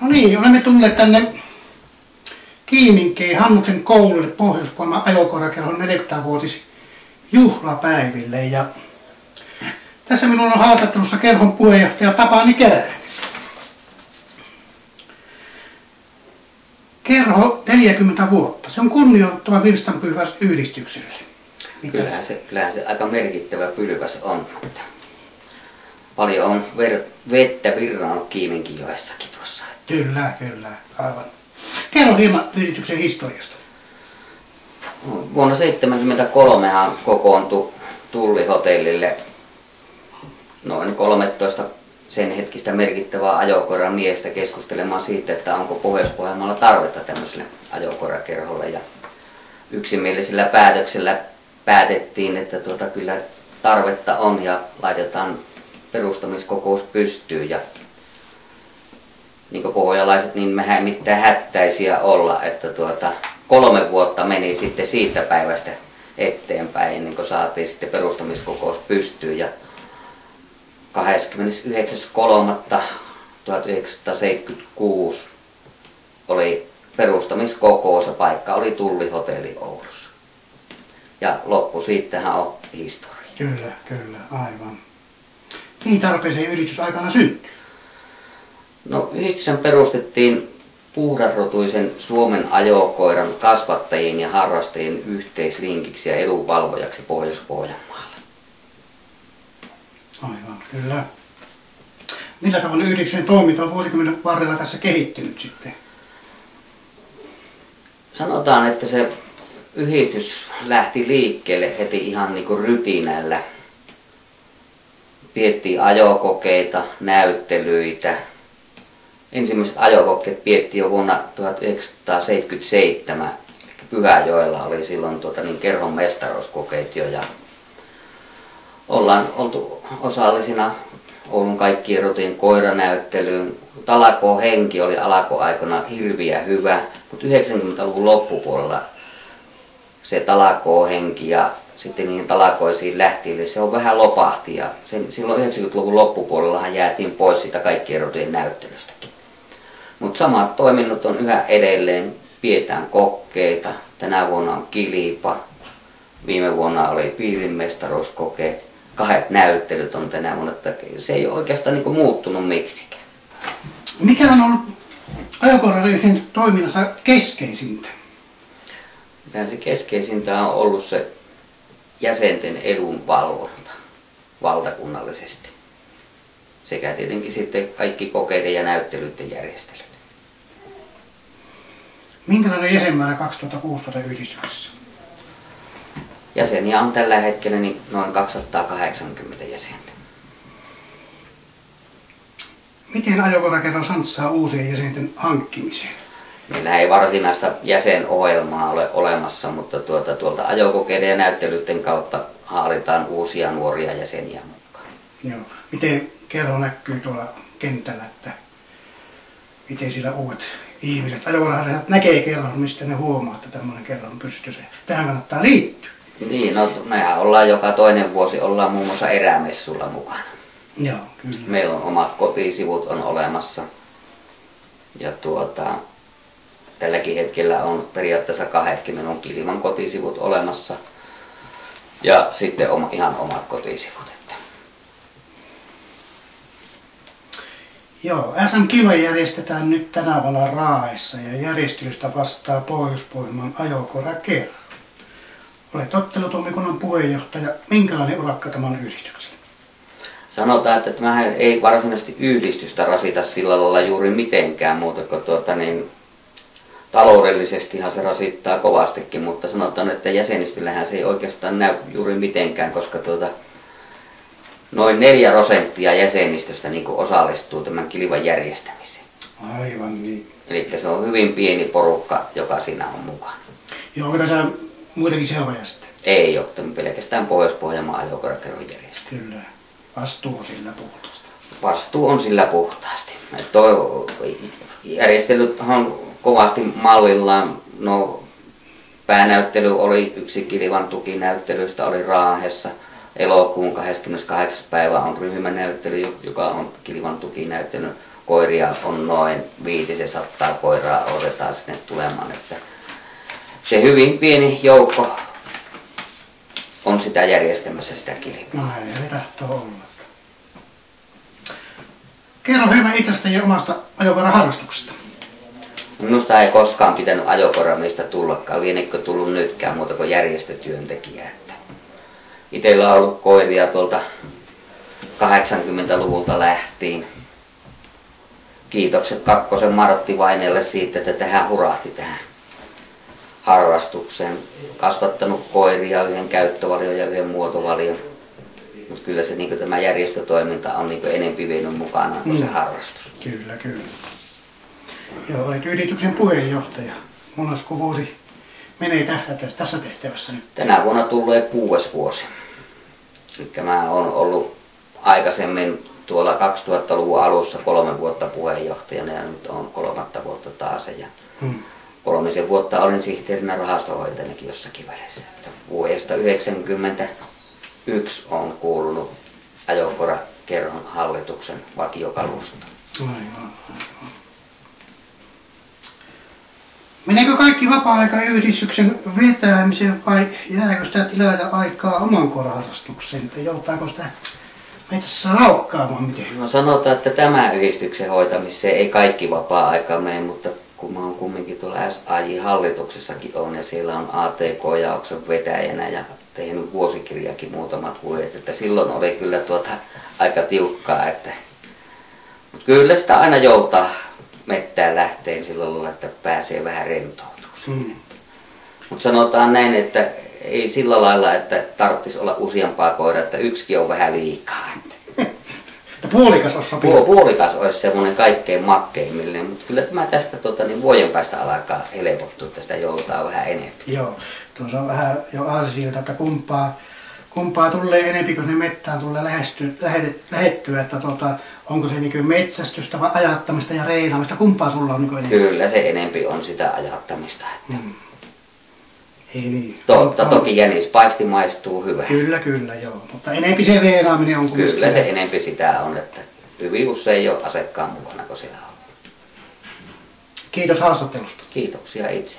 No niin, olemme tulleet tänne Kiiminkeen Hannuksen koululle pohjois ajokoirakerhon 40-vuotis juhlapäiville. Ja tässä minulla on haastattelussa kerhon puheenjohtaja Tapani Keräinen. Kerho 40 vuotta. Se on kunnioittava virstanpylväs yhdistykselle. Kyllähän se, kyllähän se aika merkittävä pylväs on. Paljon on ver, vettä virrannut Kiiminkijoessakin tuossa. Kyllä, kyllä, aivan. Kerro hieman yrityksen historiasta. Vuonna 1973 kokoontui Tullihotellille noin 13 sen hetkistä merkittävää ajokoiran miestä keskustelemaan siitä, että onko Pohjois-Pohjanmaalla tarvetta tämmöiselle ajokoirakerholle. Ja yksimielisellä päätöksellä päätettiin, että tuota, kyllä tarvetta on ja laitetaan perustamiskokous pystyy. Ja niin kuin pohjalaiset, niin mehän ei mitään hättäisiä olla, että tuota, kolme vuotta meni sitten siitä päivästä eteenpäin, ennen kuin saatiin sitten perustamiskokous pystyyn. Ja 29.3.1976 oli perustamiskokous ja paikka oli Tullihotelli Oulussa. Ja loppu siitähän on historia. Kyllä, kyllä, aivan. Mihin tarpeeseen yritys aikana syntyi? No yhdistyksen perustettiin puhdasrotuisen Suomen ajokoiran kasvattajien ja harrastajien yhteislinkiksi ja edunvalvojaksi Pohjois-Pohjanmaalla. Aivan, kyllä. Millä tavalla yhdistyksen toiminta on vuosikymmenen varrella tässä kehittynyt sitten? Sanotaan, että se yhdistys lähti liikkeelle heti ihan niin kuin rytinällä. Piettiin ajokokeita, näyttelyitä, ensimmäiset ajokokeet pidettiin jo vuonna 1977. Eli Pyhäjoella oli silloin tuota, niin kerhon mestaruuskokeet jo. Ja ollaan oltu osallisina Oulun kaikkien rotien koiranäyttelyyn. Talako henki oli alakoaikana hirviä hyvä, mutta 90-luvun loppupuolella se talako henki ja sitten niihin talakoisiin lähti, eli se on vähän lopahti ja sen, silloin 90-luvun loppupuolellahan jäätiin pois sitä kaikkien rotujen näyttelystäkin. Mutta samat toiminnot on yhä edelleen. Pidetään kokkeita. Tänä vuonna on kilipa. Viime vuonna oli piirinmestaruuskokeet. Kahdet näyttelyt on tänä vuonna. Se ei ole oikeastaan niin muuttunut miksikään. Mikä on ollut ajokoiraryhmän toiminnassa keskeisintä? Mikä se keskeisintä on ollut se jäsenten edunvalvonta valtakunnallisesti. Sekä tietenkin sitten kaikki kokeiden ja näyttelyiden järjestelyt. Minkälainen jäsenmäärä 2016 yhdistyksessä? Jäseniä on tällä hetkellä niin noin 280 jäsentä. Miten ajokoirakerro santsaa uusien jäsenten hankkimiseen? Meillä ei varsinaista jäsenohjelmaa ole olemassa, mutta tuota, tuolta ajokokeiden ja näyttelyiden kautta haalitaan uusia nuoria jäseniä mukaan. Joo. Miten kerro näkyy tuolla kentällä, että miten sillä uudet ihmiset, ajokorahdet näkee kerran, mistä ne huomaa, että tämmöinen kerran pystyy Tähän kannattaa liittyä. Niin, no mehän ollaan joka toinen vuosi, ollaan muun muassa erämessulla mukana. Joo, kyllä. Meillä on omat kotisivut on olemassa. Ja tuota, tälläkin hetkellä on periaatteessa kahdetkin minun Kiliman kotisivut olemassa. Ja sitten oma, ihan omat kotisivut. Joo, SM Kiva järjestetään nyt tänä vuonna Raaessa ja järjestelystä vastaa Pohjois-Pohjanmaan ajokora kerran. Olet ottelutoimikunnan puheenjohtaja. Minkälainen urakka tämä on yhdistyksellä? Sanotaan, että tämä ei varsinaisesti yhdistystä rasita sillä lailla juuri mitenkään muuta kuin tuota, niin, taloudellisestihan se rasittaa kovastikin, mutta sanotaan, että jäsenistöllähän se ei oikeastaan näy juuri mitenkään, koska tuota, noin 4 prosenttia jäsenistöstä niin kuin osallistuu tämän kilvan järjestämiseen. Aivan niin. Eli se on hyvin pieni porukka, joka siinä on mukana. Joo, onko tässä muitakin seuraajia sitten? Ei ole, pelkästään Pohjois-Pohjanmaan ajokorakerron järjestä. Kyllä, vastuu on sillä puhtaasti. Vastuu on sillä puhtaasti. Tuo järjestelyt on kovasti mallillaan. No, päänäyttely oli yksi Kilivan tukinäyttelystä, oli Raahessa – elokuun 28. päivä on ryhmänäyttely, joka on Kilvan tukinäyttely. koiria on noin 500 koiraa otetaan sinne tulemaan. Että se hyvin pieni joukko on sitä järjestämässä sitä kilpaa. No ei tahtoo olla. Kerro hieman itsestäsi ja omasta ajokoiran harrastuksesta. Minusta ei koskaan pitänyt ajokoramista tullakaan, lienekkö tullut nytkään muuta kuin järjestötyöntekijä. Itellä on ollut koiria tuolta 80-luvulta lähtien. Kiitokset Kakkosen Martti Vaineelle siitä, että tähän hurahti tähän harrastukseen. Kasvattanut koiria, yhden käyttövalion ja yhden muotovalion. Mutta kyllä se niin tämä järjestötoiminta on niin enempi vienyt mukana kuin se Mm. harrastus. Kyllä, kyllä. Joo, olet yrityksen puheenjohtaja. Monesko vuosi menee tähtä tässä tehtävässä nyt? Tänä vuonna tulee kuudes vuosi. Eli mä oon ollut aikaisemmin tuolla 2000-luvun alussa kolme vuotta puheenjohtajana ja nyt on kolmatta vuotta taas. Ja Hmm. kolmisen vuotta olin sihteerinä rahastohoitajanakin jossakin välissä. Että vuodesta 1991 on kuulunut ajokora kerhon hallituksen vakiokalusta. Aivan, aivan. Meneekö kaikki vapaa-aika yhdistyksen vetämiseen vai jääkö sitä tilaa ja aikaa oman koraharrastukseen? Että joutaako sitä metsässä laukkaamaan miten? No sanotaan, että tämä yhdistyksen hoitamiseen ei kaikki vapaa-aika mene, mutta kun mä oon kumminkin tuolla SAJ-hallituksessakin on ja siellä on ATK-jaoksen vetäjänä ja tehnyt vuosikirjakin muutamat vuodet, että silloin oli kyllä tuota aika tiukkaa, että mutta kyllä sitä aina joutaa mettään lähteen lailla, että pääsee vähän rentoutumaan. Hmm. Mutta sanotaan näin, että ei sillä lailla, että tarvitsisi olla useampaa koiraa, että yksikin on vähän liikaa. Että puolikas on sopiva. Puo- puolikas olisi semmoinen kaikkein makkeimmillinen, mutta kyllä tämä tästä tota, niin vuoden päästä alkaa helpottua, että sitä joutaa vähän enemmän. Joo, tuossa on vähän jo arsiilta, että kumpaa, kumpaa tulee enempi, kun ne mettään tulee lähesty, lähet, lähettyä, että tota, onko se niin metsästystä vai ajattamista ja reinaamista, kumpaa sulla on niin enempi? Kyllä se enempi on sitä ajattamista. Että. Mm. Ei niin. Totta, On- toki jänispaisti maistuu hyvä. Kyllä, kyllä, joo. Mutta enempi se reenaaminen on kuin Kyllä se enempi sitä on, että hyvin usein jo asekkaan mukana, kun siellä on. Kiitos haastattelusta. Kiitoksia itse.